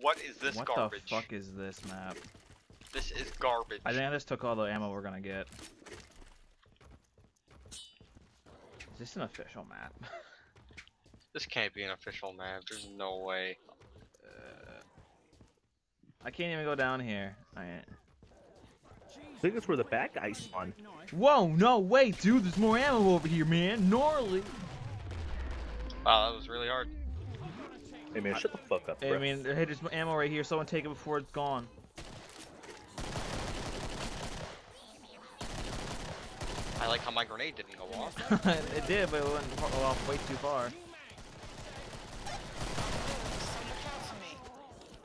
What is this what garbage? the fuck is this map? This is garbage. I think I just took all the ammo we're gonna get. Is this an official map? This can't be an official map. There's no way. Uh, I can't even go down here. I. I think that's where the bad guys spawn. Whoa, no, wait, dude, there's more ammo over here, man. Gnarly. Wow, that was really hard. Hey man, shut the fuck up, Hey, bro. I mean, hey, there's ammo right here. Someone take it before it's gone. I like how my grenade didn't go off. it did, but it went fa- off way too far.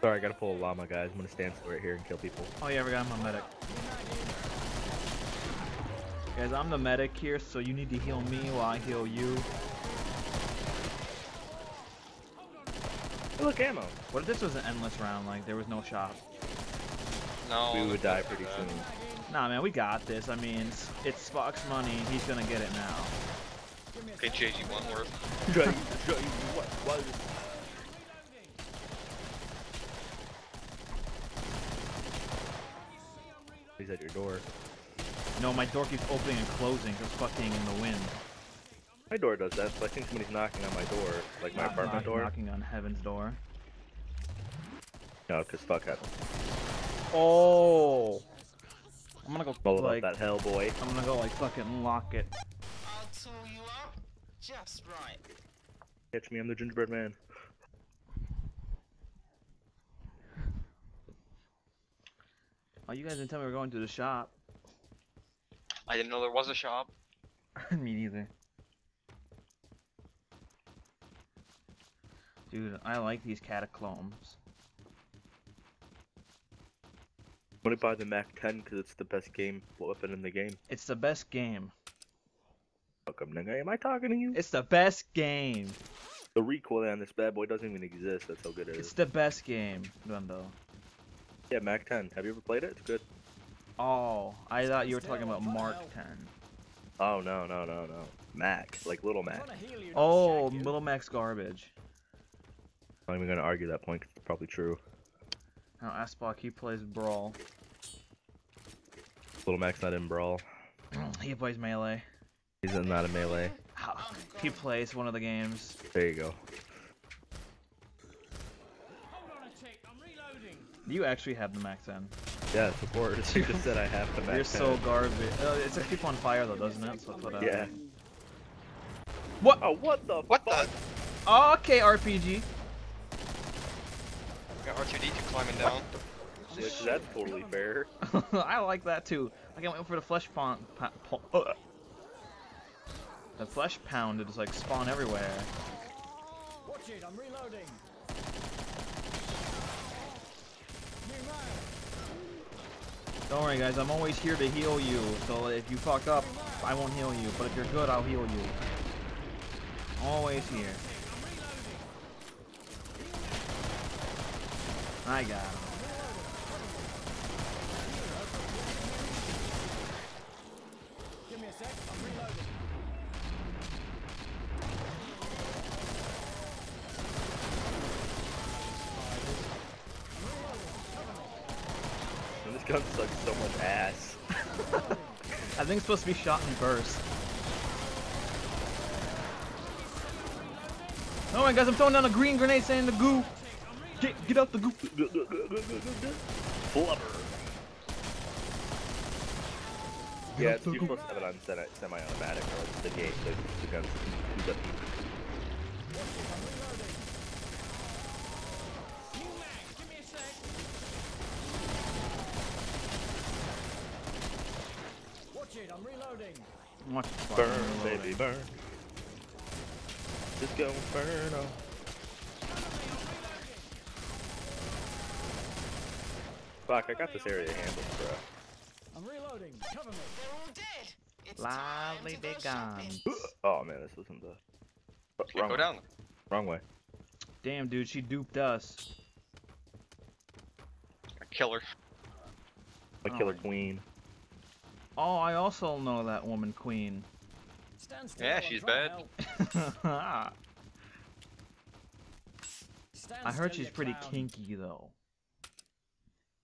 Sorry, I gotta pull a llama, guys. I'm gonna stand still right here and kill people. Oh yeah, I forgot I'm a medic. Guys, I'm the medic here, so you need to heal me while I heal you. Look, ammo. What if this was an endless round, like there was no shop? No. we would die pretty soon. Nah, man, we got this. I mean, it's, it's Spock's money. He's gonna get it now. Okay, JG Wentworth. Jay, Jay, what? What? He's at your door. No, my door keeps opening and closing, just fucking in the wind. My door does that, so I think somebody's knocking on my door, like my Knock- apartment knock- door. Knocking on heaven's door. No, because fuck it. Oh! I'm gonna go All like that hell, boy. I'm gonna go like fucking lock it. I'll tool you up just right. Catch me, I'm the gingerbread man. Oh, you guys didn't tell me we were going to the shop. I didn't know there was a shop. me neither. Dude, I like these catacombs. I'm gonna buy the Mac 10 because it's the best game weapon in the game. It's the best game. Fuck up, nigga. Am I talking to you? It's the best game. The recoil on this bad boy doesn't even exist. That's how good it It's is. the best game, Dundo. Yeah, Mac 10. Have you ever played it? It's good. Oh, I thought you were talking about Mark 10. Oh no no no no. Mac, like little Mac. Oh, Little Max garbage. I'm not even gonna argue that point. 'cause it's probably true. Now Aspak, he plays Brawl. Little Mac's not in brawl. he plays Melee. He's not a melee. He plays one of the games. There you go. You actually have the Max 10. Yeah, of course. You just said I have the Mac 10. You're so garbage. Uh, it's a keep on fire though, doesn't it? So that's what, uh, Yeah. What? Oh, what the What fuck? the? Okay, RPG. Got R2D2 climbing down. Yeah, 'cause that's totally fair. I like that too. I can't wait for the flesh pound. Uh. the flesh pound to just like spawn everywhere. Watch it, I'm reloading. Don't worry, guys. I'm always here to heal you. So if you fuck up, I won't heal you. But if you're good, I'll heal you. Always here. I got him. Give me a sec, I'm reloading. This gun sucks so much ass. I think it's supposed to be shot in burst. Oh my guys, I'm throwing down a green grenade saying the goo. Get, get out the goo. Flubber. Yeah, it's, you're supposed to have it on semi- semi-automatic or else the game, the, the gun's too good. Watch it, I'm reloading. Watch Burn, reloading. baby, burn. Just go inferno. Fuck, I got this area handled, bro. I'm reloading. Cover me. They're all dead. It's time Lively to go be gone. shopping. Oh man, this wasn't the oh, Can't wrong go way. down. Wrong way. Damn, dude, she duped us. A killer. My Oh killer my- queen. Oh, I also know that woman queen. Stand still. Yeah, she's bad. Stand I heard she's pretty clown. kinky though.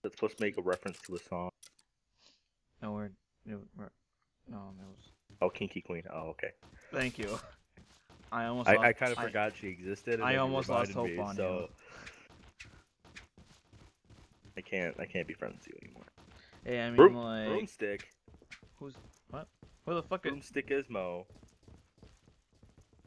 That's supposed to make a reference to a song. No, we're, no, we're, no, that was. Oh, Kinky Queen. Oh, okay. Thank you. I almost. I, lost, I kind of forgot she existed. And I almost lost hope me, on so I can't. I can't be friends with you anymore. Hey, I mean, Broom, like, broomstick. who's what? Who the fuck is? Broomstick Ismo.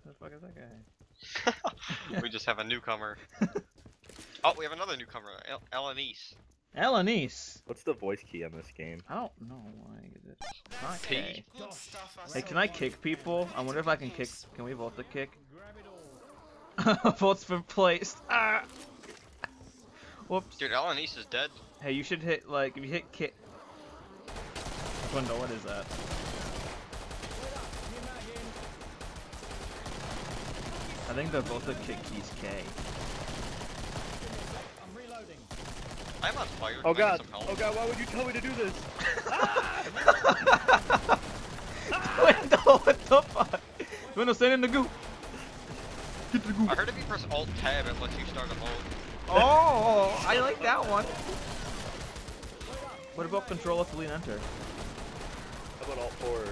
Who the fuck is that guy? we just have a newcomer. oh, we have another newcomer, El- Elenice. Elenice. What's the voice key on this game? I don't know why is it. P. Okay. good stuff. I Hey, can I kick people? I wonder if I can kick. Can we vote the kick? Grab it all. Votes been placed. Ah. Whoops. Dude, Elenice is dead. Hey, you should hit like if you hit kick. Window, what is that? Wait up. New mag in. I think they're both the kick keys K. Give me a sec. I'm reloading. I'm on fire. Oh god! some help? Oh god! Why would you tell me to do this? Window, what the fuck? Window, stand in the goop. Get to the I heard if you press Alt Tab, it lets you start a mode. Oh, I like that one. What about Control F Delete Enter? How about alt four?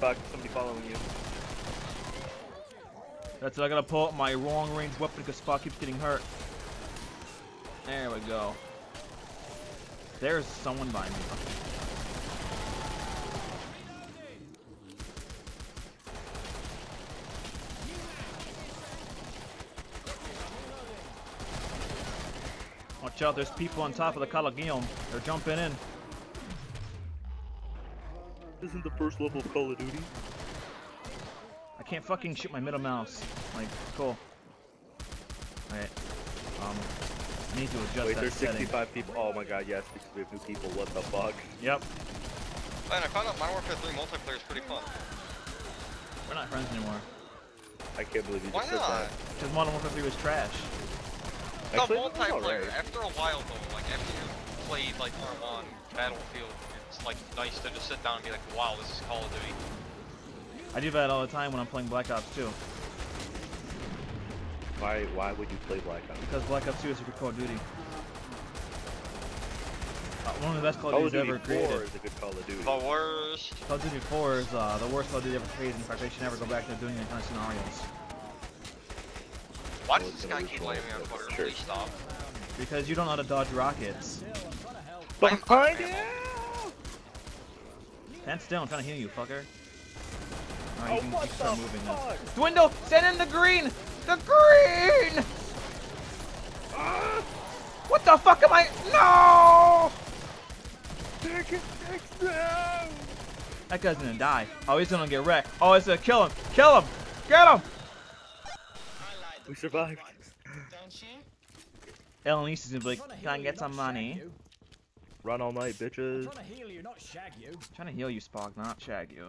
Fuck! Somebody following you. That's it. I gotta pull out my long range weapon because Spock keeps getting hurt. There we go. There's someone by me. Watch out, there's people on top of the Coliseum. They're jumping in. Isn't the first level of Call of Duty? I can't fucking shoot my middle mouse. Like, cool. Alright. Um, I need to adjust Wait, that there's setting. 65 people. Oh my god, yes, because we have new people. What the fuck? Yep. Man, I found out Modern Warfare 3 multiplayer is pretty fun. We're not friends anymore. I can't believe you Why just said not? that. Because Modern Warfare 3 was trash. The Actually, multiplayer, alright. after a while though, like after you played like R1, Battlefield, it's like nice to just sit down and be like, wow, this is Call of Duty. I do that all the time when I'm playing Black Ops 2. Why? Why would you play Black Ops? Because Black Ops 2 is a good Call of Duty. Uh, one of the best Call of Call of Duties Duty ever 4 created. is a good Call of Duty. The worst. Call of Duty 4 is uh, the worst Call of Duty ever created. In fact, they should never go back to doing that kind of scenarios. Why does this guy keep result letting me on in Twitter? sure. Please stop. Because you don't know how to dodge rockets. I'm trying to help. Behind you! Stand still, I'm trying to heal you, fucker. Alright, Oh, you can, you what can start the moving now. fuck? Dwindle, send in the green! The green! Ah! What the fuck am I? No! Take it, take it down! That guy's gonna die. Oh, he's gonna get wrecked. Oh, it's gonna kill him. Kill him! Get him! We the survived. fights, Don't you? Ellen is gonna be I'm like, trying to can I get some money? Run all night, bitches. I'm bitches. trying to heal you, not shag you. trying to heal you, Spock, not shag you.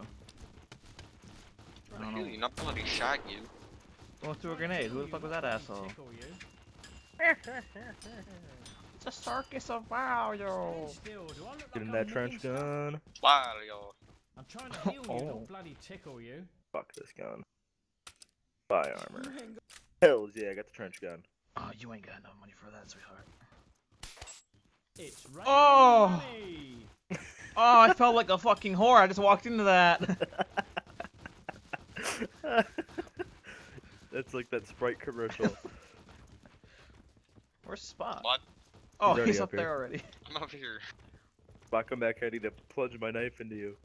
I don't You, know. you're not bloody shag you. Going through a grenade. Who the fuck was that asshole? Tickle you. It's a circus of value. Still, do Get in that trench moving stuff? gun. Mario. I'm trying to heal you, Oh. not bloody tickle you. Fuck this gun. Buy armor. You ain't got- Hells yeah, I got the trench gun. Oh, you ain't got enough money for that, sweetheart. It's raining Oh. Oh, I felt like a fucking whore. I just walked into that. That's like that Sprite commercial. Where's Spot? What? Oh, He's he's up up there already. I'm over here. If I come back, I need to plunge my knife into you.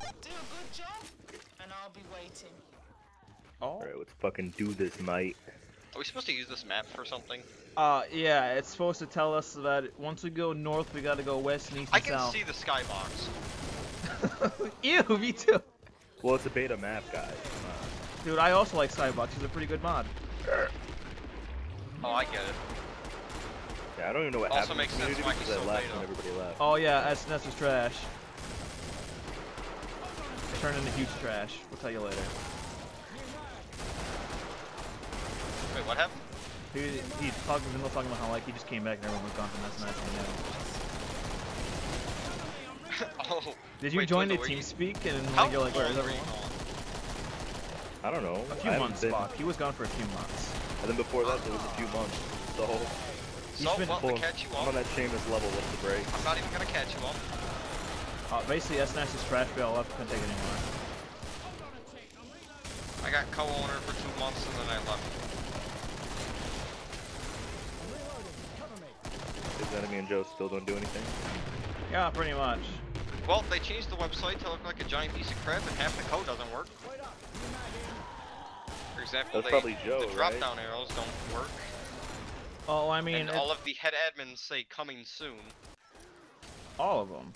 Do a good job, and I'll be waiting. Oh. Alright, let's fucking do this, mate. Are we supposed to use this map for something? Uh, yeah, it's supposed to tell us that once we go north, we gotta go west and east I can south. see the skybox. Ew, me too. Well, it's a beta map, guys. Dude, I also like Skybox. It's a pretty good mod. Oh, I get it. Yeah, I don't even know what Also happened makes the sense why because he's I so left beta. everybody left. Oh yeah, SNS was trash. It turned into huge trash. We'll tell you later. Wait, what happened? He he talked Vanilla talking about how like he just came back and everyone was gone from SNS. And, oh. Did you wait, join the Twinkle, were you- TeamSpeak and How like you're like, where is long were you everyone? I don't know. A I few haven't months, been- Spock. He was gone for a few months. And then before that, there was a few months. So So, been well, to catch you I'm on that Seamus level. What's the break? I'm not even gonna catch you up. Uh, basically, SNES's trash bale left. Couldn't take it anymore. I got co-owner for two months and then I left. Is Enemy and Joe still don't do anything? Yeah, pretty much. Well, they changed the website to look like a giant piece of crap and half the code doesn't work. For example, That's they, probably Joe, the drop-down arrows don't work. Oh, I mean, and it- all of the head admins say coming soon. all of them.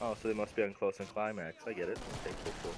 Oh, so they must be on close and climax. I get it. Okay, cool, cool.